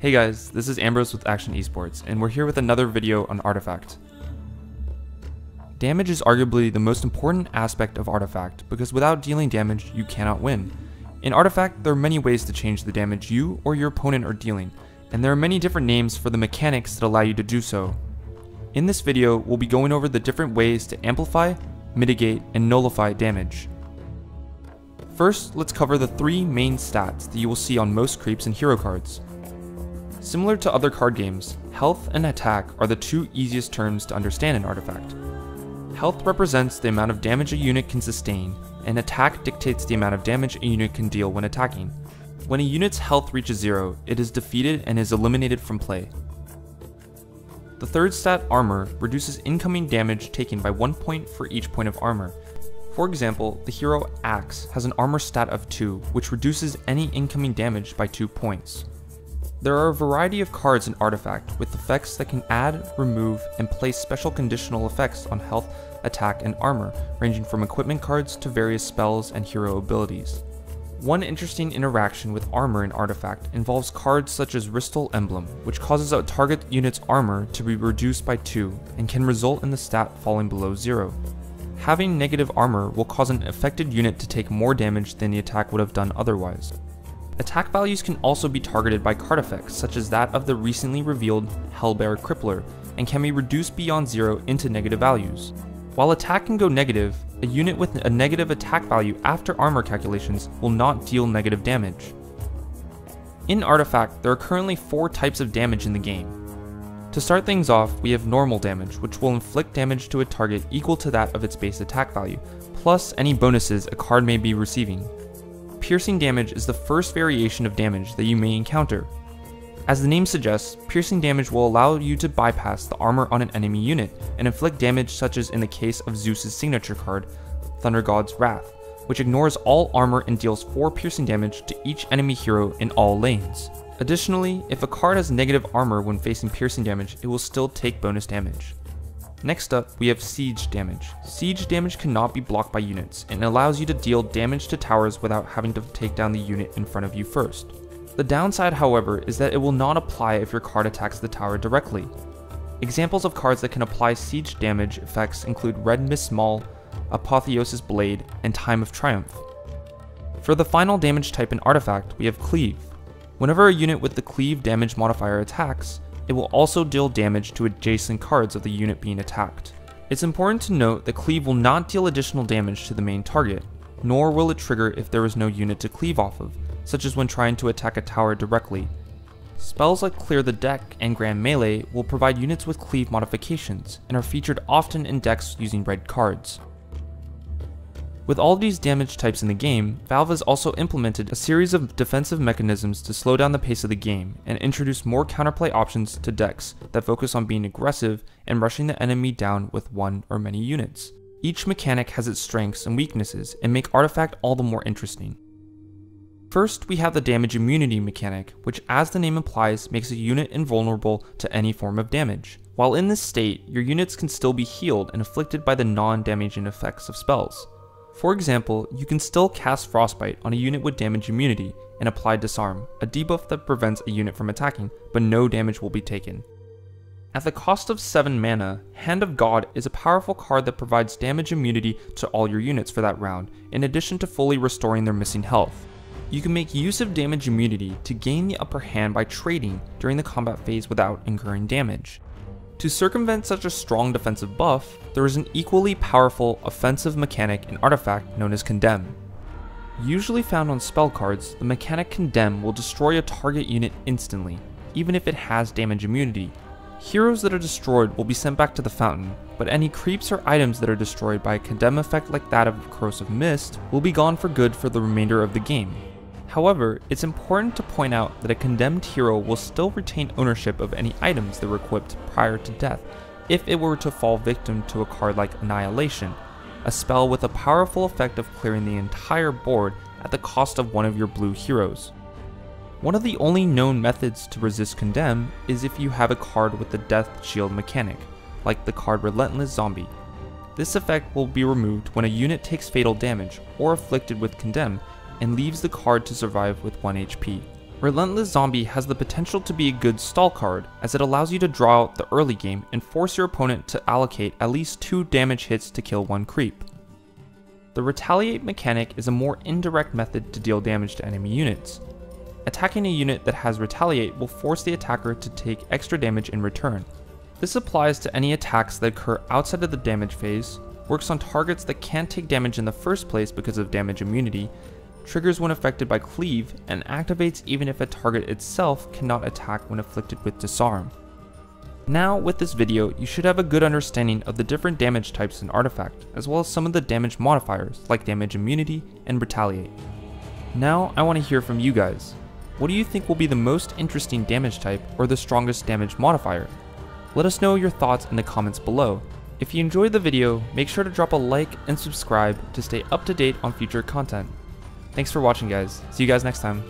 Hey guys, this is Ambrose with Akshon Esports, and we're here with another video on Artifact. Damage is arguably the most important aspect of Artifact, because without dealing damage, you cannot win. In Artifact, there are many ways to change the damage you or your opponent are dealing, and there are many different names for the mechanics that allow you to do so. In this video, we'll be going over the different ways to amplify, mitigate, and nullify damage. First, let's cover the three main stats that you will see on most creeps and hero cards. Similar to other card games, health and attack are the two easiest terms to understand in Artifact. Health represents the amount of damage a unit can sustain, and attack dictates the amount of damage a unit can deal when attacking. When a unit's health reaches zero, it is defeated and is eliminated from play. The third stat, Armor, reduces incoming damage taken by 1 point for each point of armor, for example, the hero Axe has an armor stat of 2, which reduces any incoming damage by 2 points. There are a variety of cards in Artifact with effects that can add, remove, and place special conditional effects on health, attack, and armor, ranging from equipment cards to various spells and hero abilities. One interesting interaction with armor in Artifact involves cards such as Ristul Emblem, which causes a target unit's armor to be reduced by 2 and can result in the stat falling below 0. Having negative armor will cause an affected unit to take more damage than the attack would have done otherwise. Attack values can also be targeted by card effects, such as that of the recently revealed Hellbear Crippler, and can be reduced beyond zero into negative values. While attack can go negative, a unit with a negative attack value after armor calculations will not deal negative damage. In Artifact, there are currently four types of damage in the game. To start things off, we have normal damage, which will inflict damage to a target equal to that of its base attack value, plus any bonuses a card may be receiving. Piercing damage is the first variation of damage that you may encounter. As the name suggests, piercing damage will allow you to bypass the armor on an enemy unit and inflict damage such as in the case of Zeus's signature card, Thunder God's Wrath, which ignores all armor and deals 4 piercing damage to each enemy hero in all lanes. Additionally, if a card has negative armor when facing piercing damage, it will still take bonus damage. Next up, we have Siege damage. Siege damage cannot be blocked by units, and allows you to deal damage to towers without having to take down the unit in front of you first. The downside, however, is that it will not apply if your card attacks the tower directly. Examples of cards that can apply siege damage effects include Red Mist Maul, Apotheosis Blade, and Time of Triumph. For the final damage type in Artifact, we have Cleave. Whenever a unit with the cleave damage modifier attacks, it will also deal damage to adjacent cards of the unit being attacked. It's important to note that cleave will not deal additional damage to the main target, nor will it trigger if there is no unit to cleave off of, such as when trying to attack a tower directly. Spells like Clear the Deck and Grand Melee will provide units with cleave modifications, and are featured often in decks using red cards. With all these damage types in the game, Valve has also implemented a series of defensive mechanisms to slow down the pace of the game and introduce more counterplay options to decks that focus on being aggressive and rushing the enemy down with one or many units. Each mechanic has its strengths and weaknesses and make Artifact all the more interesting. First, we have the damage immunity mechanic, which as the name implies makes a unit invulnerable to any form of damage. While in this state, your units can still be healed and afflicted by the non-damaging effects of spells. For example, you can still cast Frostbite on a unit with damage immunity and apply Disarm, a debuff that prevents a unit from attacking, but no damage will be taken. At the cost of 7 mana, Hand of God is a powerful card that provides damage immunity to all your units for that round, in addition to fully restoring their missing health. You can make use of damage immunity to gain the upper hand by trading during the combat phase without incurring damage. To circumvent such a strong defensive buff, there is an equally powerful offensive mechanic in Artifact known as Condemn. Usually found on spell cards, the mechanic Condemn will destroy a target unit instantly, even if it has damage immunity. Heroes that are destroyed will be sent back to the fountain, but any creeps or items that are destroyed by a Condemn effect like that of Corrosive Mist will be gone for good for the remainder of the game. However, it's important to point out that a condemned hero will still retain ownership of any items that were equipped prior to death if it were to fall victim to a card like Annihilation, a spell with a powerful effect of clearing the entire board at the cost of one of your blue heroes. One of the only known methods to resist Condemn is if you have a card with the Death Shield mechanic, like the card Relentless Zombie. This effect will be removed when a unit takes fatal damage or afflicted with Condemn and leaves the card to survive with 1 HP. Relentless Zombie has the potential to be a good stall card, as it allows you to draw out the early game and force your opponent to allocate at least 2 damage hits to kill one creep. The Retaliate mechanic is a more indirect method to deal damage to enemy units. Attacking a unit that has Retaliate will force the attacker to take extra damage in return. This applies to any attacks that occur outside of the damage phase, works on targets that can't take damage in the first place because of damage immunity, triggers when affected by cleave, and activates even if a target itself cannot attack when afflicted with disarm. Now, with this video, you should have a good understanding of the different damage types in Artifact, as well as some of the damage modifiers, like damage immunity and retaliate. Now, I want to hear from you guys. What do you think will be the most interesting damage type or the strongest damage modifier? Let us know your thoughts in the comments below. If you enjoyed the video, make sure to drop a like and subscribe to stay up to date on future content. Thanks for watching guys. See you guys next time.